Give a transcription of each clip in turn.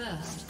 First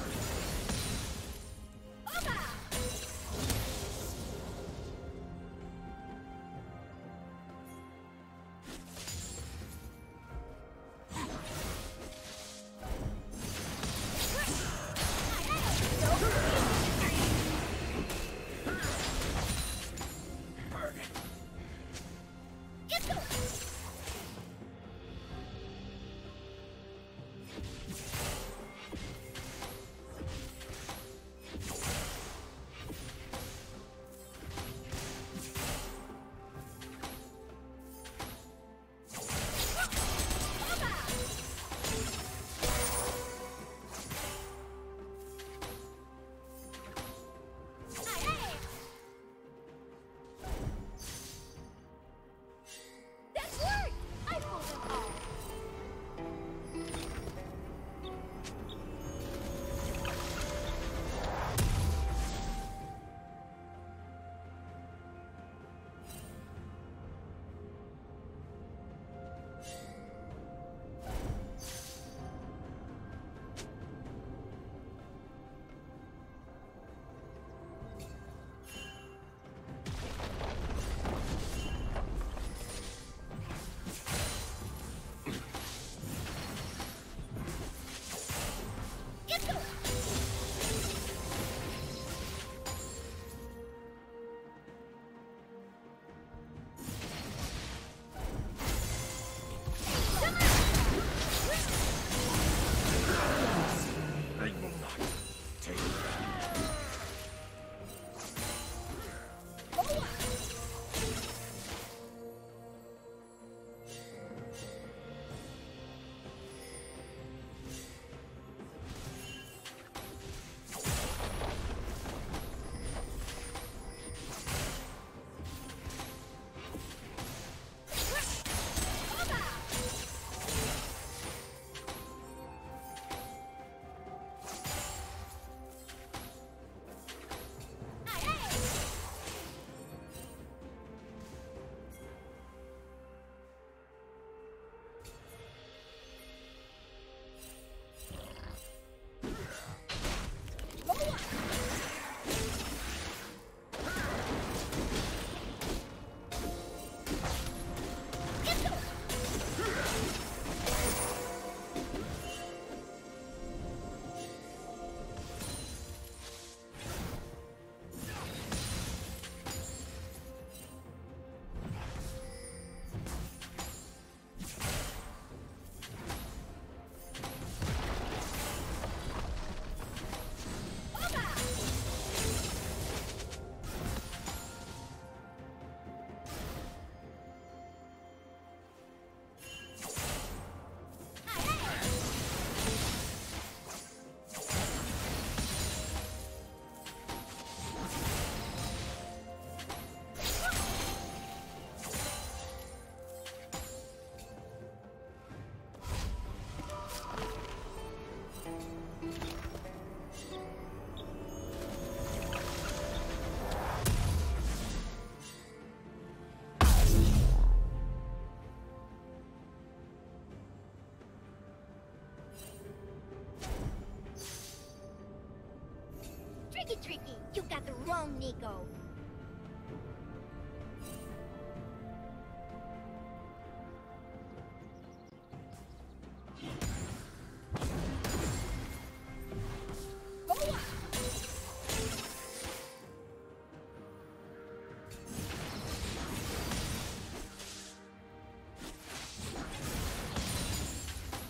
You got the wrong Neeko.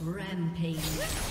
Rampage.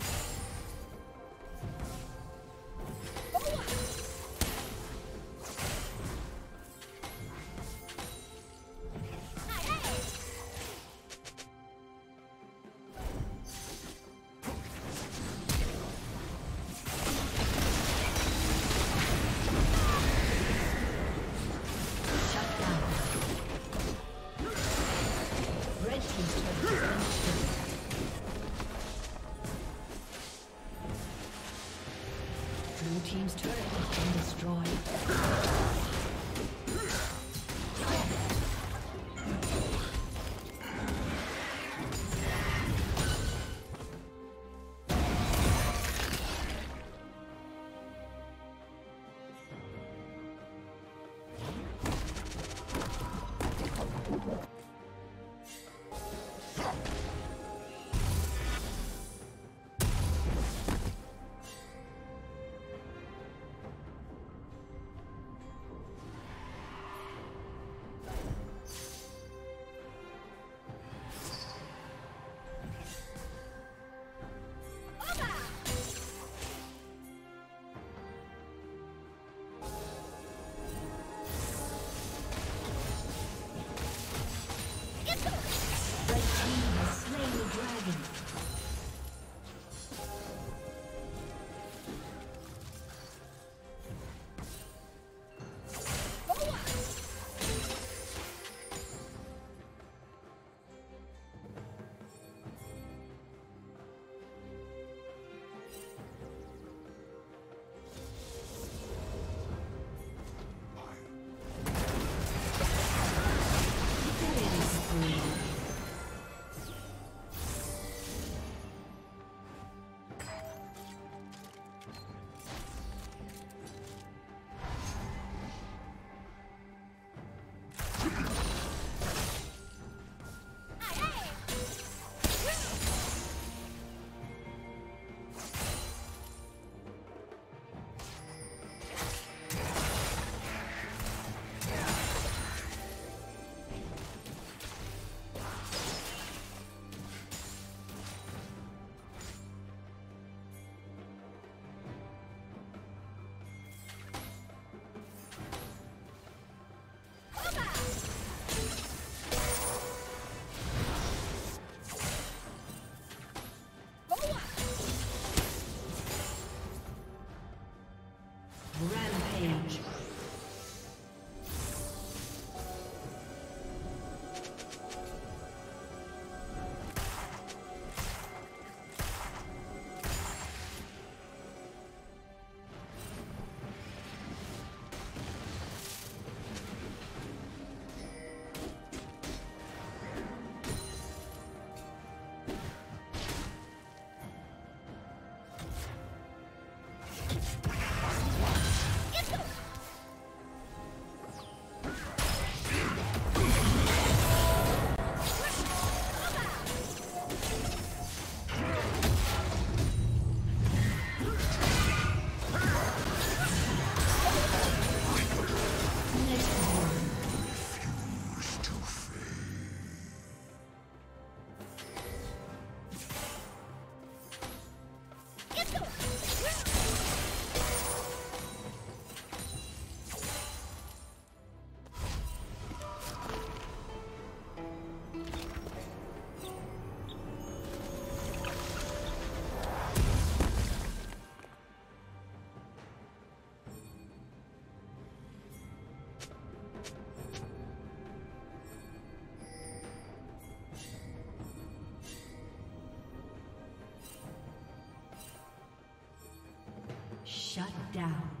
Shut down.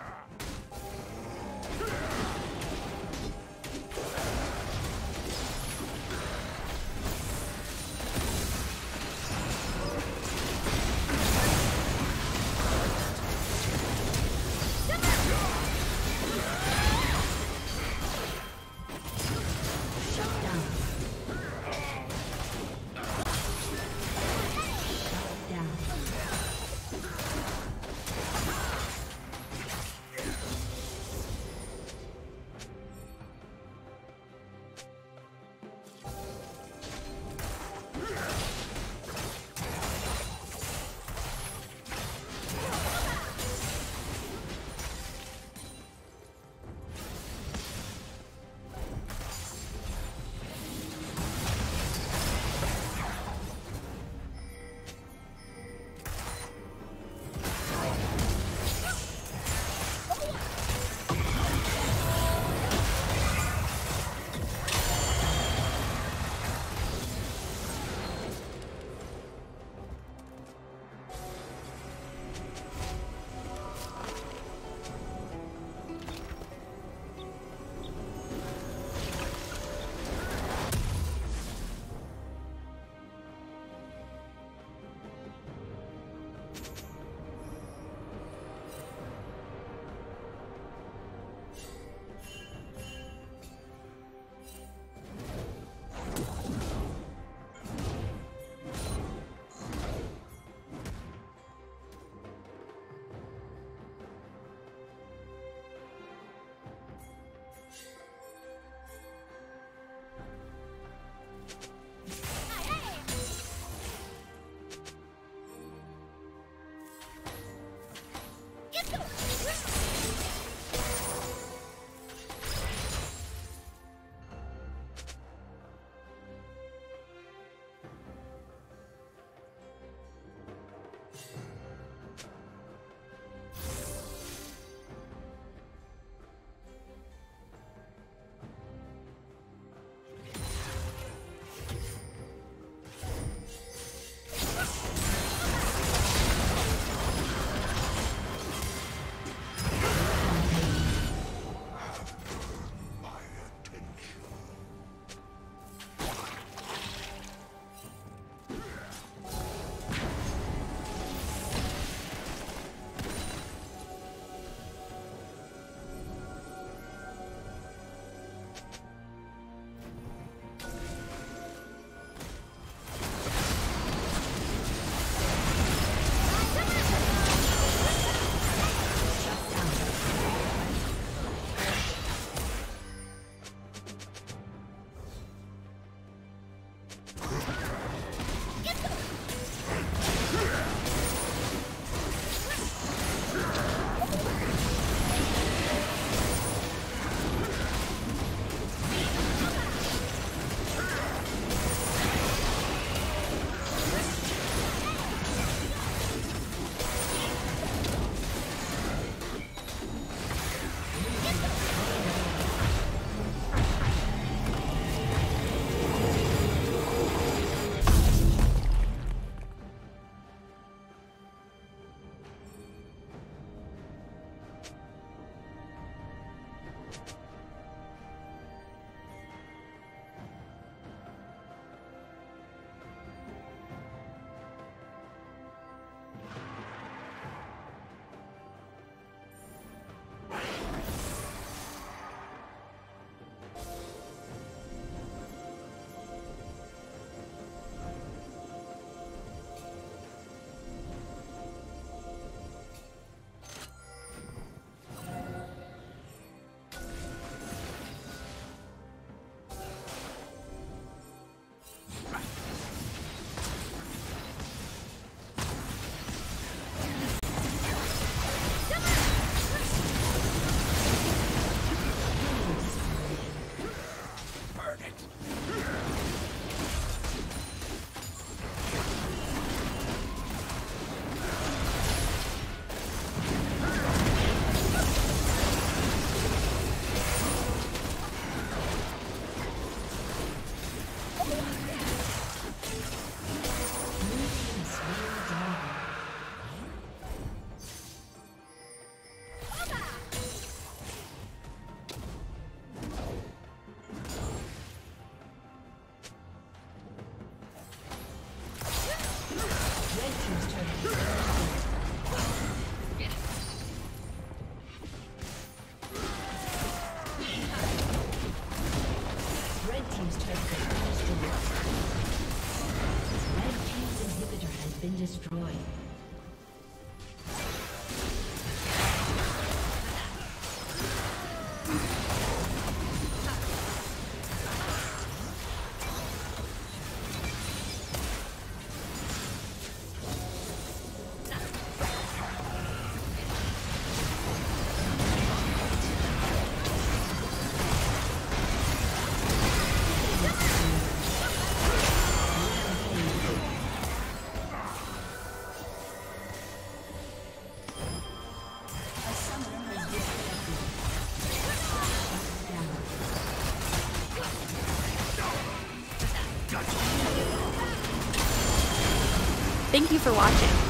For watching.